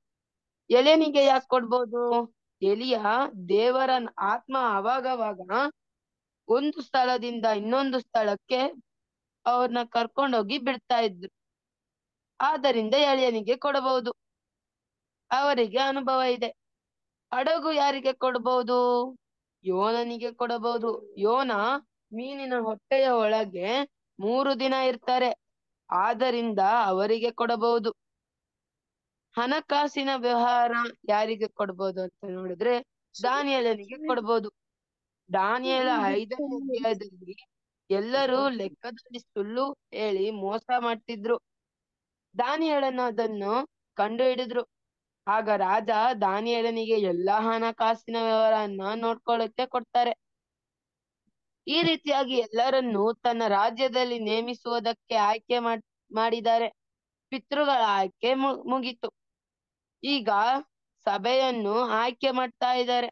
ಎಲಿಯನಿಗೆ ಯಾಕೆ ಕೊಡ್ಬೋದು? ಎಲಿಯ ದೇವರ ಆತ್ಮ ಅವಾಗವಾಗ ಒಂದು ಸ್ಥಳದಿಂದ ಇನ್ನೊಂದು ಸ್ಥಳಕ್ಕೆ ಅವ್ರನ್ನ ಕರ್ಕೊಂಡೋಗಿ ಬಿಡ್ತಾ ಇದ್ರು. ಆದ್ದರಿಂದ ಎಲಿಯನಿಗೆ ಕೊಡಬಹುದು ಅವರಿಗೆ ಅನುಭವ ಇದೆ. ಹಡಗು ಯಾರಿಗೆ ಕೊಡಬಹುದು ಯೋನನಿಗೆ ಕೊಡಬಹುದು ಯೋನ ಮೀನಿನ ಹೊಟ್ಟೆಯ ಒಳಗೆ ಮೂರು ದಿನ ಇರ್ತಾರೆ. ಆದ್ದರಿಂದ ಅವರಿಗೆ ಕೊಡಬಹುದು. ಹಣಕಾಸಿನ ವ್ಯವಹಾರ ಯಾರಿಗೆ ಕೊಡ್ಬೋದು ಅಂತ ನೋಡಿದ್ರೆ ದಾನಿಯಲನಿಗೆ ಕೊಡ್ಬೋದು ದಾನಿಯಲ ಐದನೇ ಎಲ್ಲರೂ ಲೆಕ್ಕದಲ್ಲಿ ಸುಳ್ಳು ಹೇಳಿ ಮೋಸ ಮಾಡ್ತಿದ್ರು. ದಾನಿಯೇಲನ ಅದನ್ನು ಕಂಡು ಹಿಡಿದ್ರು ಆಗ ರಾಜ ದಾನಿಯೇಳನಿಗೆ ಎಲ್ಲಾ ಹಣಕಾಸಿನ ವ್ಯವಹಾರನ್ನ ನೋಡ್ಕೊಳ್ಳಕ್ಕೆ ಕೊಡ್ತಾರೆ. ಈ ರೀತಿಯಾಗಿ ಎಲ್ಲರನ್ನೂ ತನ್ನ ರಾಜ್ಯದಲ್ಲಿ ನೇಮಿಸುವುದಕ್ಕೆ ಆಯ್ಕೆ ಮಾಡ್, ಮಾಡಿದ್ದಾರೆ. ಪಿತೃಗಳ ಆಯ್ಕೆ ಮುಗೀತು. ಈಗ ಸಭೆಯನ್ನು ಆಯ್ಕೆ ಮಾಡ್ತಾ ಇದ್ದಾರೆ.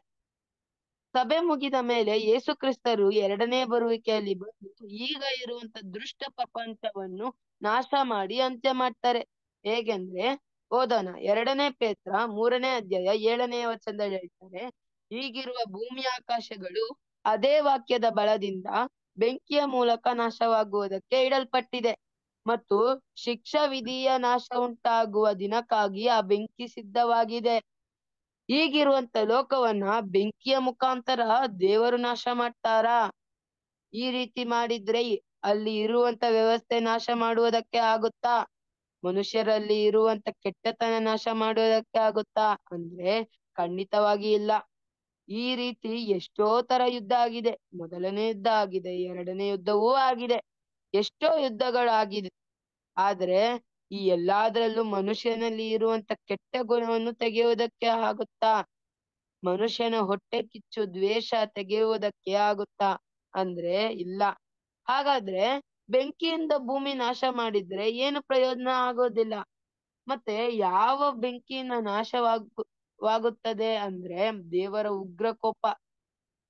ಸಭೆ ಮುಗಿದ ಮೇಲೆ ಯೇಸು ಕ್ರಿಸ್ತರು ಎರಡನೇ ಬರುವಿಕೆಯಲ್ಲಿ ಬಂದು ಈಗ ಇರುವಂತ ದುಷ್ಟ ಪ್ರಪಂಚವನ್ನು ನಾಶ ಮಾಡಿ ಅಂತ್ಯ ಮಾಡ್ತಾರೆ. ಹೇಗೆಂದ್ರೆ ಓದೋಣ, ಎರಡನೇ ಪೇತ್ರ ಮೂರನೇ ಅಧ್ಯಾಯ ಏಳನೇ ವಚನದಲ್ಲಿ ಹೇಳ್ತಾರೆ, ಈಗಿರುವ ಭೂಮಿ ಆಕಾಶಗಳು ಅದೇ ವಾಕ್ಯದ ಬಲದಿಂದ ಬೆಂಕಿಯ ಮೂಲಕ ನಾಶವಾಗುವುದಕ್ಕೆ ಇಡಲ್ಪಟ್ಟಿದೆ. ಮತ್ತು ಶಿಕ್ಷಾ ವಿಧಿಯ ನಾಶ ಉಂಟಾಗುವ ದಿನಕ್ಕಾಗಿ ಆ ಬೆಂಕಿ ಸಿದ್ಧವಾಗಿದೆ. ಈಗಿರುವಂತ ಲೋಕವನ್ನ ಬೆಂಕಿಯ ಮುಖಾಂತರ ದೇವರು ನಾಶ ಮಾಡ್ತಾರಾ? ಈ ರೀತಿ ಮಾಡಿದ್ರೆ ಅಲ್ಲಿ ಇರುವಂತ ವ್ಯವಸ್ಥೆ ನಾಶ ಮಾಡುವುದಕ್ಕೆ ಆಗುತ್ತಾ? ಮನುಷ್ಯರಲ್ಲಿ ಇರುವಂತ ಕೆಟ್ಟತನ ನಾಶ ಮಾಡುವುದಕ್ಕೆ ಆಗುತ್ತಾ? ಅಂದ್ರೆ ಖಂಡಿತವಾಗಿ ಇಲ್ಲ. ಈ ರೀತಿ ಎಷ್ಟೋ ತರ ಯುದ್ಧ ಆಗಿದೆ. ಮೊದಲನೇ ಯುದ್ಧ ಆಗಿದೆ, ಎರಡನೇ ಯುದ್ಧವೂ ಆಗಿದೆ. ಎಷ್ಟೋ ಯುದ್ಧಗಳಾಗಿದೆ. ಆದ್ರೆ ಈ ಎಲ್ಲಾದ್ರಲ್ಲೂ ಮನುಷ್ಯನಲ್ಲಿ ಇರುವಂತ ಕೆಟ್ಟ ಗುಣವನ್ನು ತೆಗೆಯುವುದಕ್ಕೆ ಆಗುತ್ತಾ? ಮನುಷ್ಯನ ಹೊಟ್ಟೆ ಕಿಚ್ಚು ದ್ವೇಷ ತೆಗೆಯುವುದಕ್ಕೆ ಆಗುತ್ತಾ? ಅಂದ್ರೆ ಇಲ್ಲ. ಹಾಗಾದ್ರೆ ಬೆಂಕಿಯಿಂದ ಭೂಮಿ ನಾಶ ಮಾಡಿದ್ರೆ ಏನು ಪ್ರಯೋಜನ ಆಗೋದಿಲ್ಲ? ಮತ್ತೆ ಯಾವ ಬೆಂಕಿಯಿಂದ ನಾಶವಾಗು ವಾಗುತ್ತದೆ ಅಂದ್ರೆ ದೇವರ ಉಗ್ರ ಕೋಪ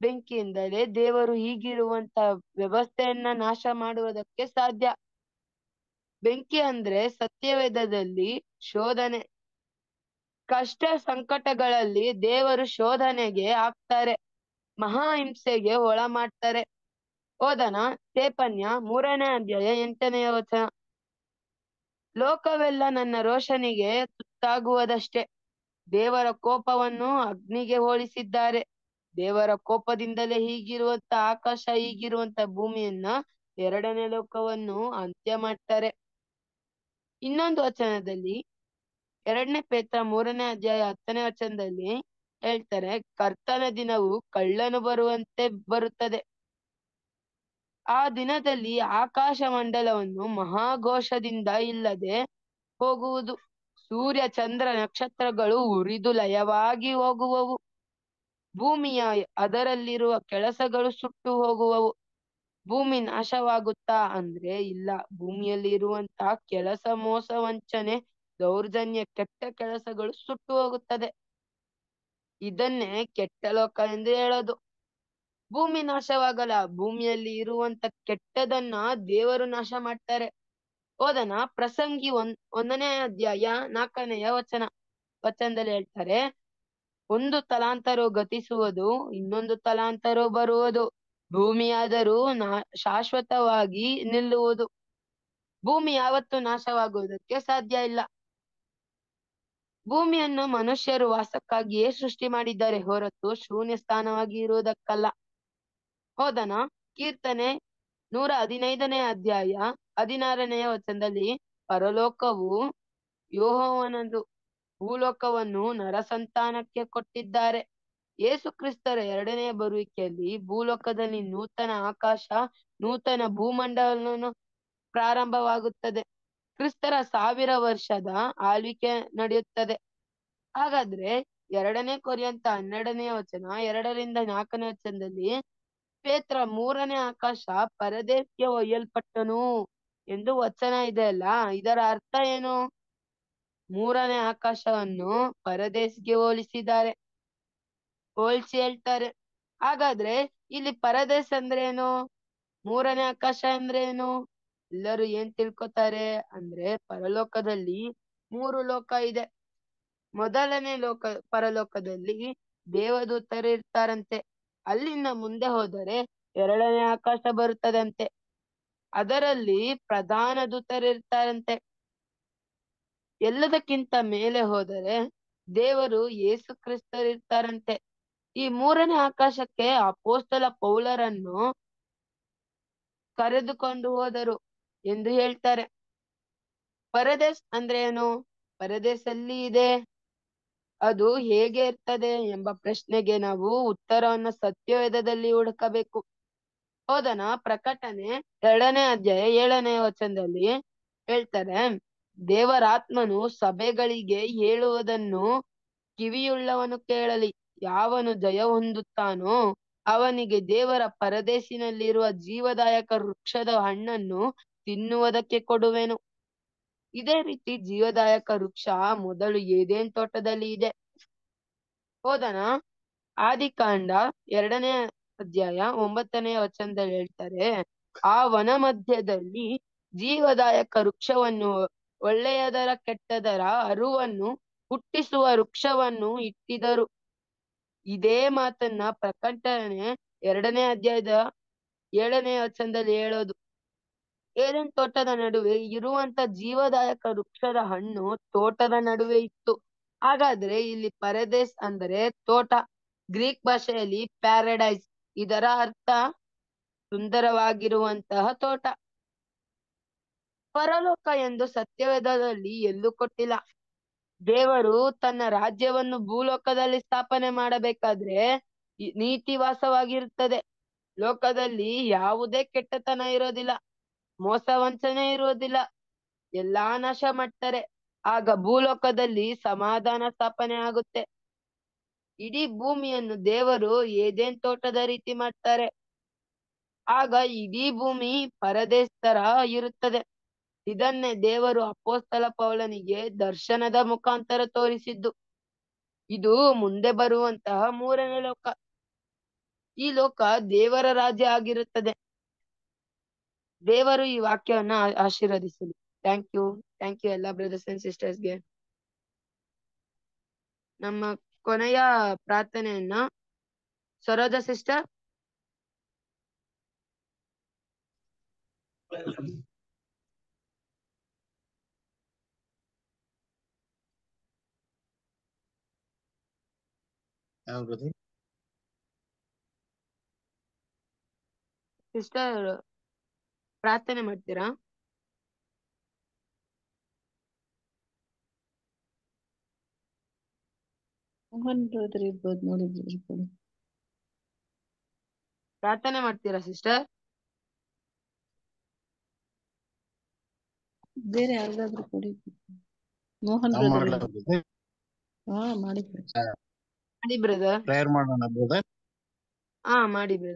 ಬೆಂಕಿಯಿಂದಲೇ ದೇವರು ಹೀಗಿರುವಂತ ವ್ಯವಸ್ಥೆಯನ್ನ ನಾಶ ಮಾಡುವುದಕ್ಕೆ ಸಾಧ್ಯ. ಬೆಂಕಿ ಅಂದ್ರೆ ಸತ್ಯವೇದದಲ್ಲಿ ಶೋಧನೆ. ಕಷ್ಟ ಸಂಕಟಗಳಲ್ಲಿ ದೇವರು ಶೋಧನೆಗೆ ಹಾಕ್ತಾರೆ ಮಹಾ ಹಿಂಸೆಗೆ ಒಳ ಮಾಡ್ತಾರೆ ಓದನ ಚೇಪನ್ಯ ಮೂರನೇ ಅಧ್ಯಾಯ ಎಂಟನೆಯ ವಚನ. ಲೋಕವೆಲ್ಲ ನನ್ನ ರೋಷನಿಗೆ ತುತ್ತಾಗುವುದಷ್ಟೇ. ದೇವರ ಕೋಪವನ್ನು ಅಗ್ನಿಗೆ ಹೋಲಿಸಿದ್ದಾರೆ. ದೇವರ ಕೋಪದಿಂದಲೇ ಹೀಗಿರುವಂತ ಆಕಾಶ, ಹೀಗಿರುವಂತ ಭೂಮಿಯನ್ನ ಎರಡನೇ ಲೋಕವನ್ನು ಅಂತ್ಯ ಮಾಡ್ತಾರೆ. ಇನ್ನೊಂದು ವಚನದಲ್ಲಿ, ಎರಡನೇ ಪೇತ್ರ ಮೂರನೇ ಅಧ್ಯಾಯ ಹತ್ತನೇ ವಚನದಲ್ಲಿ ಹೇಳ್ತಾರೆ, ಕರ್ತನ ದಿನವು ಕಳ್ಳನು ಬರುವಂತೆ ಬರುತ್ತದೆ. ಆ ದಿನದಲ್ಲಿ ಆಕಾಶ ಮಂಡಲವನ್ನು ಮಹಾಘೋಷದಿಂದ ಇಲ್ಲದೆ ಹೋಗುವುದು. ಸೂರ್ಯ ಚಂದ್ರ ನಕ್ಷತ್ರಗಳು ಉರಿದು ಲಯವಾಗಿ ಹೋಗುವವು. ಭೂಮಿಯ ಅದರಲ್ಲಿರುವ ಕೆಲಸಗಳು ಸುಟ್ಟು ಹೋಗುವವು. ಭೂಮಿ ನಾಶವಾಗುತ್ತಾ ಅಂದ್ರೆ ಇಲ್ಲ, ಭೂಮಿಯಲ್ಲಿ ಇರುವಂತಹ ಕೆಲಸ ಮೋಸ ವಂಚನೆ, ದೌರ್ಜನ್ಯ, ಕೆಟ್ಟ ಕೆಲಸಗಳು ಸುಟ್ಟು ಹೋಗುತ್ತದೆ. ಇದನ್ನೇ ಕೆಟ್ಟ ಲೋಕ ಎಂದು ಹೇಳೋದು. ಭೂಮಿ ನಾಶವಾಗಲ್ಲ, ಭೂಮಿಯಲ್ಲಿ ಇರುವಂತ ಕೆಟ್ಟದನ್ನ ದೇವರು ನಾಶ ಮಾಡ್ತಾರೆ. ಓದನ? ಪ್ರಸಂಗಿ ಒಂದ್, ಒಂದನೇ ಅಧ್ಯಾಯ ನಾಲ್ಕನೆಯ ವಚನ, ವಚನದಲ್ಲಿ ಹೇಳ್ತಾರೆ, ಒಂದು ತಲಾಂತರು ಗತಿಸುವುದು, ಇನ್ನೊಂದು ತಲಾಂತರು ಬರುವುದು. ಭೂಮಿಯಾದರೂ ನಾ, ಶಾಶ್ವತವಾಗಿ ನಿಲ್ಲುವುದು. ಭೂಮಿ ಯಾವತ್ತು ನಾಶವಾಗುವುದಕ್ಕೆ ಸಾಧ್ಯ ಇಲ್ಲ. ಭೂಮಿಯನ್ನು ಮನುಷ್ಯರು ವಾಸಕ್ಕಾಗಿಯೇ ಸೃಷ್ಟಿ ಮಾಡಿದ್ದಾರೆ ಹೊರತು ಶೂನ್ಯ ಸ್ಥಾನವಾಗಿ ಇರುವುದಕ್ಕಲ್ಲ. ಹೋದನ ಕೀರ್ತನೆ ನೂರ ಹದಿನೈದನೇ ಅಧ್ಯಾಯ ಹದಿನಾರನೆಯ ವಚನದಲ್ಲಿ ಪರಲೋಕವು ಯೋಹವನದು ಭೂಲೋಕವನ್ನು ನರಸಂತಾನಕ್ಕೆ ಕೊಟ್ಟಿದ್ದಾರೆ. ಯೇಸು ಕ್ರಿಸ್ತರ ಎರಡನೆಯ ಬರುವಿಕೆಯಲ್ಲಿ ಭೂಲೋಕದಲ್ಲಿ ನೂತನ ಆಕಾಶ, ನೂತನ ಭೂಮಂಡಲವನ್ನು ಪ್ರಾರಂಭವಾಗುತ್ತದೆ. ಕ್ರಿಸ್ತರ ಸಾವಿರ ವರ್ಷದ ಆಳ್ವಿಕೆ ನಡೆಯುತ್ತದೆ. ಹಾಗಾದ್ರೆ ಎರಡನೇ ಕೊರಿಯಂತ ಹನ್ನೆರಡನೆಯ ವಚನ, ಎರಡರಿಂದ ನಾಲ್ಕನೇ ವಚನದಲ್ಲಿ ಪೇತ್ರ ಮೂರನೇ ಆಕಾಶ ಪರದೇಶಕ್ಕೆ ಒಯ್ಯಲ್ಪಟ್ಟನು. ಎಂದು ವಚನ ಇದೆ ಅಲ್ಲ? ಇದರ ಅರ್ಥ ಏನು? ಮೂರನೇ ಆಕಾಶವನ್ನು ಪರದೇಶಿಗೆ ಹೋಲಿಸಿದ್ದಾರೆ. ಹೋಲ್ಸಿ ಹೇಳ್ತಾರೆ. ಹಾಗಾದ್ರೆ ಇಲ್ಲಿ ಪರದೇಶ ಅಂದ್ರೆ ಏನು? ಮೂರನೇ ಆಕಾಶ ಅಂದ್ರೆ ಏನು? ಎಲ್ಲರೂ ಏನ್ ತಿಳ್ಕೊತಾರೆ? ಅಂದ್ರೆ ಪರಲೋಕದಲ್ಲಿ ಮೂರು ಲೋಕ ಇದೆ. ಮೊದಲನೇ ಲೋಕ, ಪರಲೋಕದಲ್ಲಿ ದೇವದೂತರು ಇರ್ತಾರಂತೆ. ಅಲ್ಲಿಂದ ಮುಂದೆ ಹೋದರೆ ಎರಡನೇ ಆಕಾಶ ಬರುತ್ತದಂತೆ. ಅದರಲ್ಲಿ ಪ್ರಧಾನ ದೂತರಿರ್ತಾರಂತೆ ಎಲ್ಲದಕ್ಕಿಂತ ಮೇಲೆ ಹೋದರೆ ದೇವರು ಯೇಸು ಕ್ರಿಸ್ತರಿರ್ತಾರಂತೆ ಈ ಮೂರನೇ ಆಕಾಶಕ್ಕೆ ಅಪೋಸ್ತಲ ಪೌಲರನ್ನು ಕರೆದುಕೊಂಡು ಹೋದರು ಎಂದು ಹೇಳ್ತಾರೆ. ಪರದೇಶ್ ಅಂದ್ರೆ ಏನು? ಪರದೇಶಲ್ಲಿ ಇದೆ. ಅದು ಹೇಗೆ ಇರ್ತದೆ ಎಂಬ ಪ್ರಶ್ನೆಗೆ ನಾವು ಉತ್ತರವನ್ನು ಸತ್ಯವೇದದಲ್ಲಿ ಹುಡುಕಬೇಕು. ಹೌದನ ಪ್ರಕಟಣೆ ಎರಡನೇ ಅಧ್ಯಾಯ ಏಳನೇ ವಚನದಲ್ಲಿ ಹೇಳ್ತಾರೆ, ದೇವರಾತ್ಮನು ಸಭೆಗಳಿಗೆ ಹೇಳುವುದನ್ನು ಕಿವಿಯುಳ್ಳವನು ಕೇಳಲಿ, ಯಾವನು ಜಯ ಹೊಂದುತ್ತಾನೋ ಅವನಿಗೆ ದೇವರ ಪರದೇಶಿನಲ್ಲಿರುವ ಜೀವದಾಯಕ ವೃಕ್ಷದ ಹಣ್ಣನ್ನು ತಿನ್ನುವುದಕ್ಕೆ ಕೊಡುವೆನು. ಇದೇ ರೀತಿ ಜೀವದಾಯಕ ವೃಕ್ಷ ಮೊದಲು ಏದೇನ್ ತೋಟದಲ್ಲಿ ಇದೆ? ಹೋದನ ಆದಿಕಾಂಡ ಎರಡನೇ ಅಧ್ಯಾಯ ಒಂಬತ್ತನೆಯ ವಚನದಲ್ಲಿ ಹೇಳ್ತಾರೆ, ಆ ವನ ಮಧ್ಯದಲ್ಲಿ ಜೀವದಾಯಕ ವೃಕ್ಷವನ್ನು, ಒಳ್ಳೆಯದರ ಕೆಟ್ಟದರ ಅರುವನ್ನು ಹುಟ್ಟಿಸುವ ವೃಕ್ಷವನ್ನು ಇಟ್ಟಿದರು. ಇದೇ ಮಾತನ್ನ ಪ್ರಕಟಣೆ ಎರಡನೇ ಅಧ್ಯಾಯದ ಏಳನೇ ವಚನದಲ್ಲಿ ಹೇಳೋದು. ಏದೆನ್ ತೋಟದ ನಡುವೆ ಇರುವಂತ ಜೀವದಾಯಕ ವೃಕ್ಷದ ಹಣ್ಣು ತೋಟದ ನಡುವೆ ಇತ್ತು. ಹಾಗಾದ್ರೆ ಇಲ್ಲಿ ಪರದೇಶ್ ಅಂದರೆ ತೋಟ. ಗ್ರೀಕ್ ಭಾಷೆಯಲ್ಲಿ ಪ್ಯಾರಡೈಸ್. ಇದರ ಅರ್ಥ ಸುಂದರವಾಗಿರುವಂತಹ ತೋಟ. ಪರಲೋಕ ಎಂದು ಸತ್ಯವೇದದಲ್ಲಿ ಎಲ್ಲೂ ಕೊಟ್ಟಿಲ್ಲ. ದೇವರು ತನ್ನ ರಾಜ್ಯವನ್ನು ಭೂಲೋಕದಲ್ಲಿ ಸ್ಥಾಪನೆ ಮಾಡಬೇಕಾದ್ರೆ ನೀತಿ ವಾಸವಾಗಿರುತ್ತದೆ. ಲೋಕದಲ್ಲಿ ಯಾವುದೇ ಕೆಟ್ಟತನ ಇರೋದಿಲ್ಲ, ಮೋಸ ವಂಚನೆ ಇರುವುದಿಲ್ಲ ಎಲ್ಲಾ ನಾಶ ಮಾಡ್ತಾರೆ. ಆಗ ಭೂಲೋಕದಲ್ಲಿ ಸಮಾಧಾನ ಸ್ಥಾಪನೆ ಆಗುತ್ತೆ. ಇಡೀ ಭೂಮಿಯನ್ನು ದೇವರು ಏದೇನ್ ತೋಟದ ರೀತಿ ಮಾಡ್ತಾರೆ? ಆಗ ಇಡೀ ಭೂಮಿ ಪರದೇಶ್ ತರ ಇರುತ್ತದೆ ಇದನ್ನೇ ದೇವರು ಅಪ್ಪೋಸ್ತಲ ಪೌಲನಿಗೆ ದರ್ಶನದ ಮುಖಾಂತರ ತೋರಿಸಿದ್ದು. ಇದು ಮುಂದೆ ಬರುವಂತಹ ಮೂರನೇ ಲೋಕ. ಈ ಲೋಕ ದೇವರ ರಾಜ್ಯ ಆಗಿರುತ್ತದೆ. ದೇವರು ಈ ವಾಕ್ಯವನ್ನ ಆಶೀರ್ವದಿಸಲಿ. Thank you. ಥ್ಯಾಂಕ್ ಯು ಎಲ್ಲ ಬ್ರದರ್ಸ್ ಅಂಡ್ ಸಿಸ್ಟರ್ಸ್ಗೆ. ನಮ್ಮ ಕೊನೆಯ ಪ್ರಾರ್ಥನೆಯನ್ನ ಸರೋಜ ಸಿಸ್ಟರ್. ಯಾವ್ದು ಸಿಸ್ಟರ್ ಪ್ರಾರ್ಥನೆ ಮಾಡ್ತೀರಾ? ಮೋಹನ್ ಬ್ರದರ್ ಇರ್ಬೋದು ನೋಡಿ ಇರ್ಬೋದು ಪ್ರಾರ್ಥನೆ ಮಾಡ್ತೀರಾ ಸಿಸ್ಟರ್ ಬೇರೆ ಯಾರಿಗಾದ್ರೂ ಕೊಡಿ. ಮೋಹನ್ ಬ್ರದರ್ ಹಾ ಮಾಡಿ. ಮಾಡಿ ಬ್ರದರ್ ಪ್ರೇಯರ್ ಮಾಡೋಣ ಬ್ರದರ್ ಹಾ ಮಾಡಿ ಬ್ರದರ್